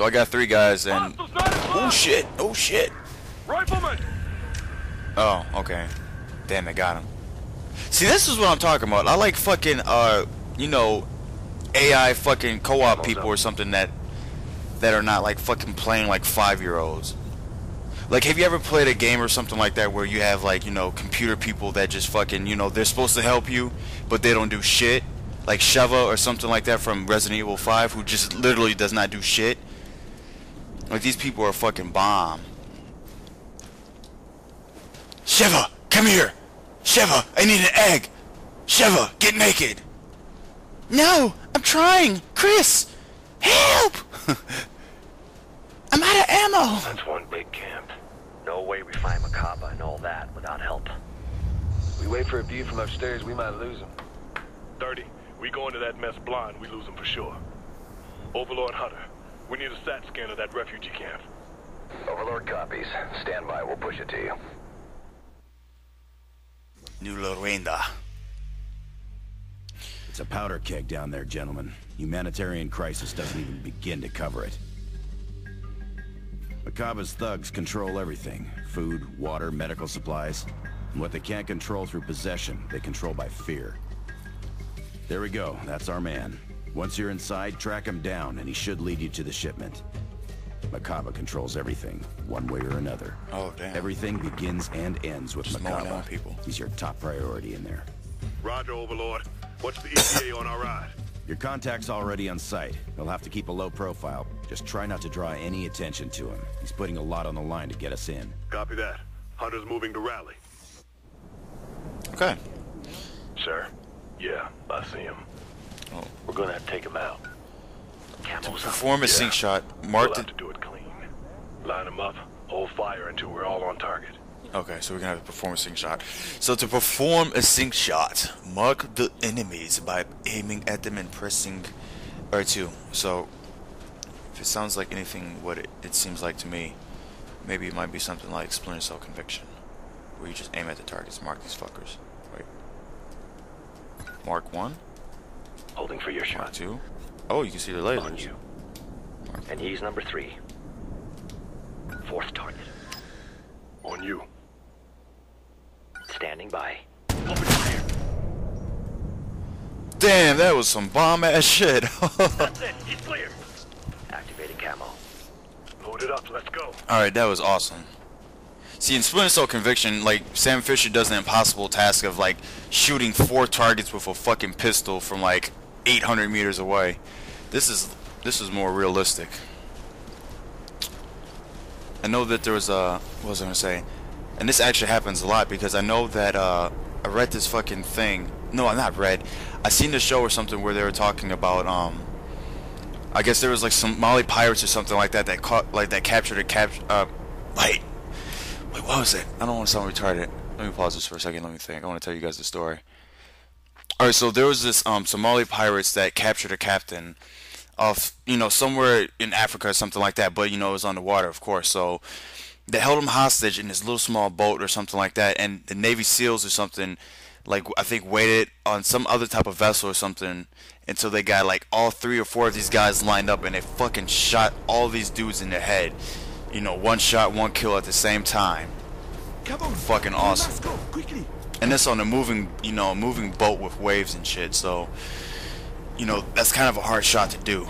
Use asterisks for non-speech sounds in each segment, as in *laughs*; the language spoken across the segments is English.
So I got three guys and oh shit, oh shit. Rifleman. Oh, okay. Damn, I got him. See, this is what I'm talking about. I like fucking uh, you know, AI fucking co-op people or something that that are not like fucking playing like five year olds. Like, have you ever played a game or something like that where you have like you know computer people that just fucking you know they're supposed to help you, but they don't do shit? Like Sheva or something like that from Resident Evil 5, who just literally does not do shit. Like these people are a fucking bomb. Sheva, come here. Sheva, I need an egg. Sheva, get naked. No, I'm trying. Chris, help! *laughs* I'm out of ammo. That's one big camp. No way we find Macaba and all that without help. We wait for a view from upstairs, we might lose him. 30. We go into that mess blind, we lose him for sure. Overlord Hunter, we need a SAT scan of that refugee camp. Overlord copies. Stand by, we'll push it to you. New Lorenda. It's a powder keg down there, gentlemen. Humanitarian crisis doesn't even begin to cover it. Makaba's thugs control everything. Food, water, medical supplies. And what they can't control through possession, they control by fear. There we go, that's our man. Once you're inside, track him down, and he should lead you to the shipment. Makaba controls everything, one way or another. Oh, damn. Everything begins and ends with Just Makaba. people. He's your top priority in there. Roger, Overlord. What's the ETA on our ride? Your contact's already on site. He'll have to keep a low profile. Just try not to draw any attention to him. He's putting a lot on the line to get us in. Copy that. Hunter's moving to rally. Okay. Sir? Yeah, I see him. Gonna have to take him out. Camo's up. Perform a Yeah. sync shot. We'll Mark have the to do it clean. Line them up, hold fire until we're all on target. Okay, so we're gonna have to perform a sync shot. So to perform a sync shot, mark the enemies by aiming at them and pressing R2. So if it sounds like anything what it, it seems like to me, maybe it might be something like Splinter Cell Conviction. Where you just aim at the targets, mark these fuckers. Wait. Mark one, Holding for your mark shot. two. Oh, you can see the On you. And he's number three. Fourth target. On you. Standing by. Damn, that was some bomb ass shit. *laughs* That's it. He's clear. Activating camo. Load it up, let's go. Alright, that was awesome. See, in Splinter Cell Conviction, like, Sam Fisher does the impossible task of, like, shooting four targets with a fucking pistol from, like, 800 meters away. This is, this is more realistic. I know that there was a, what was I gonna say? And this actually happens a lot because I know that, uh, I read this fucking thing. No, I'm not read. I seen the show or something where they were talking about, um, I guess there was like some Somali pirates or something like that that caught like that captured a cap. Uh, wait, wait, what was it? I don't want to sound retarded. Let me pause this for a second. Let me think. I want to tell you guys the story. All right, so there was this um Somali pirates that captured a captain of you know somewhere in Africa or something like that, but you know it was on the water, of course. So they held him hostage in this little small boat or something like that, and the Navy SEALs or something, like I think waited on some other type of vessel or something until they got like all three or four of these guys lined up, and they fucking shot all these dudes in the head. You know, one shot, one kill at the same time. Come on, Fucking awesome. Let's go quickly. And this on a moving, you know, a moving boat with waves and shit. So, you know, that's kind of a hard shot to do.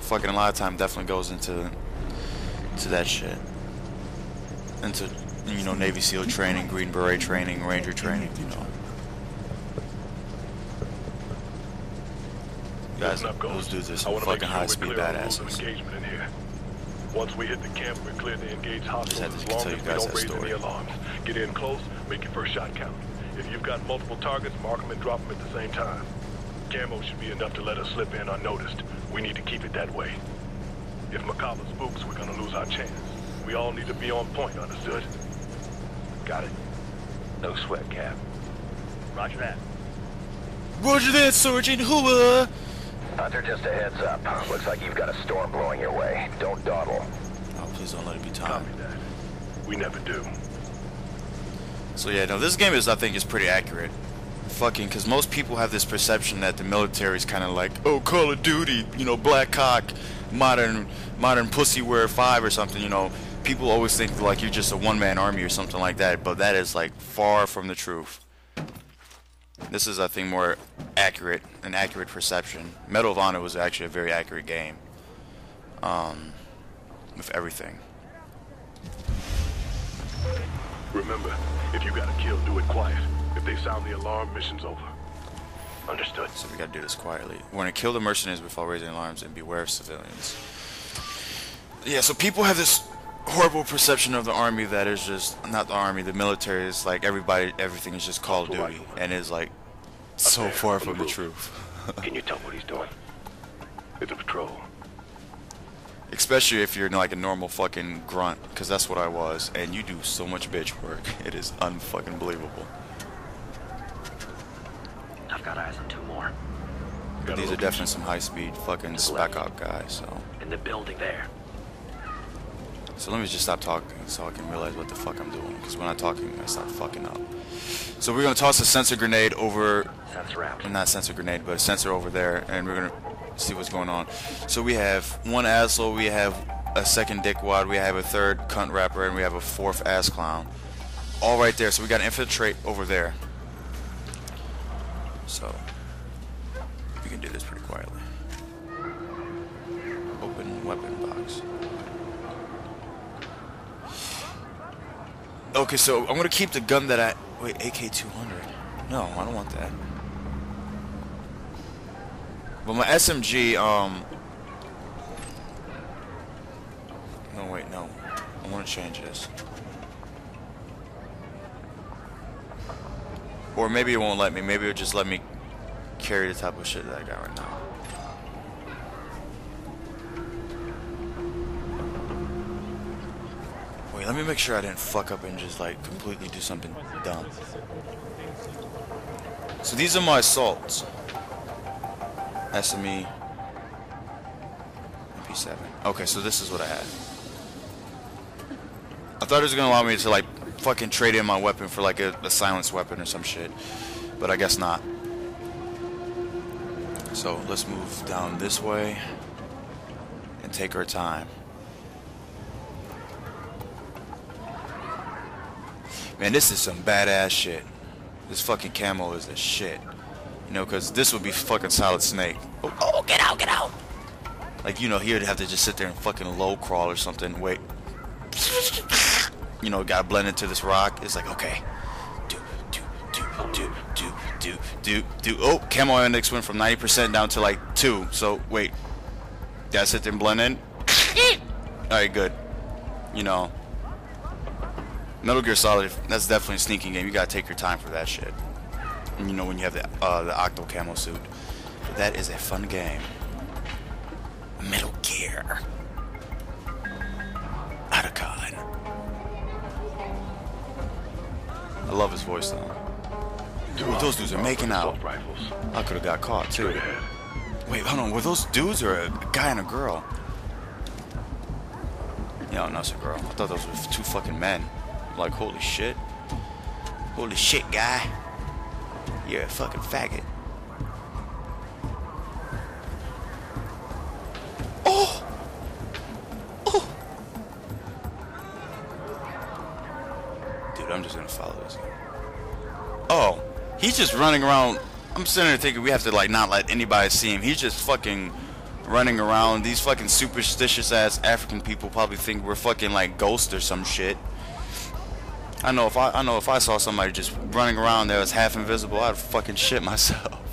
Fucking a lot of time definitely goes into to that shit. Into you know Navy SEAL training, Green Beret training, Ranger training. You know, guys, those dudes are some fucking high speed clear on rules of badasses. Engagement in here. Once we hit the camp, we're clear to engage hostiles had as long as we don't raise story. any alarms. Get in close, make your first shot count. If you've got multiple targets, mark them and drop them at the same time. Camo should be enough to let us slip in unnoticed. We need to keep it that way. If Macabre spooks, we're gonna lose our chance. We all need to be on point, understood? Got it. No sweat, Cap. Roger that. Roger that, Sergeant. Hooah! Hunter, just a heads up. Looks like you've got a storm blowing your way. Don't dawdle. Oh, please don't let it be time. Copy that. We never do. So yeah, no, this game is I think is pretty accurate fucking because most people have this perception that the military is kind of like oh Call of Duty, you know, Black Cock, modern modern pussy wear five or something. You know, people always think like you're just a one man army or something like that, but that is like far from the truth. This is, I think, more accurate, an accurate perception. Medal of Honor was actually a very accurate game. Um, with everything. Remember, if you got a kill, do it quiet. If they sound the alarm, mission's over. Understood. So we gotta do this quietly. We're gonna kill the mercenaries before raising alarms and beware of civilians. Yeah, so people have this horrible perception of the army that is just not the army, the military is like everybody, everything is just Call of Duty, and is like so there, far on the from the truth. Can you tell what he's doing? It's a patrol. Especially if you're like a normal fucking grunt, because that's what I was, and you do so much bitch work. *laughs* It is unfucking believable. I've got eyes on two more. These are definitely some high-speed fucking spec op guys. So, In the building there. So let me just stop talking so I can realize what the fuck I'm doing. Because when I'm talking, I start fucking up. So we're gonna toss a sensor grenade over not sensor grenade, but a sensor over there, and we're gonna see what's going on. So we have one asshole, we have a second dickwad, we have a third cunt rapper, and we have a fourth ass clown. All right there. So we gotta infiltrate over there. So we can do this pretty quietly. Open weapon box. Okay, so I'm gonna keep the gun that I wait AK-200. No, I don't want that. But my SMG, um. No, wait, no. I want to change this. Or maybe it won't let me. Maybe it'll just let me carry the type of shit that I got right now. Wait, let me make sure I didn't fuck up and just like completely do something dumb. So these are my assaults. SMG. MP7. Okay, so this is what I had. I thought it was gonna allow me to like fucking trade in my weapon for like a, a silenced weapon or some shit. But I guess not. So let's move down this way and take our time. Man, this is some badass shit. This fucking camo is the shit. You know, because this would be fucking Solid Snake. Oh, oh, get out, get out! Like, you know, he would have to just sit there and fucking low crawl or something. Wait. You know, gotta blend into this rock. It's like, okay. Do, do, do, do, do, do, do, do. Oh, camo index went from 90% down to like 2. So, wait. Gotta sit there and blend in. Alright, good. You know. Metal Gear Solid, that's definitely a sneaking game. You gotta take your time for that shit. And you know when you have the uh, the Octo camo suit. But that is a fun game. Metal Gear. Otacon. I love his voice though. Dude, those dudes are making out. Rifles. I could have got caught too. Wait, hold on. Were those dudes or a guy and a girl? Yeah, no, it's a girl. I thought those were two fucking men. Like, holy shit. Holy shit, guy. You're a fucking faggot. Oh! Oh! Dude, I'm just gonna follow this guy. Oh, he's just running around. I'm sitting there thinking we have to like not let anybody see him. He's just fucking running around. These fucking superstitious ass African people probably think we're fucking like ghosts or some shit. I know if I I know if I saw somebody just running around there was half invisible, I'd fucking shit myself. *laughs*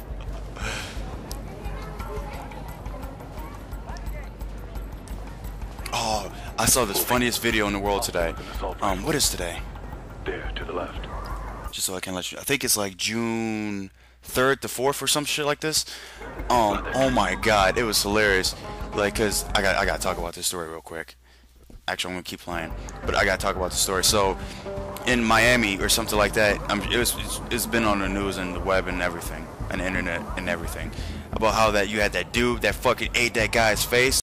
Oh, I saw this funniest video in the world today. Um, what is today? There, to the left. just so I can let you. I think it's like June third to fourth or some shit like this. Um, oh my god, it was hilarious. Like, cause I got I gotta talk about this story real quick. Actually, I'm gonna keep playing, but I gotta talk about the story. So, in Miami or something like that, um, it was it's, been on the news and the web and everything, and the internet and everything, about how that you had that dude that fucking ate that guy's face.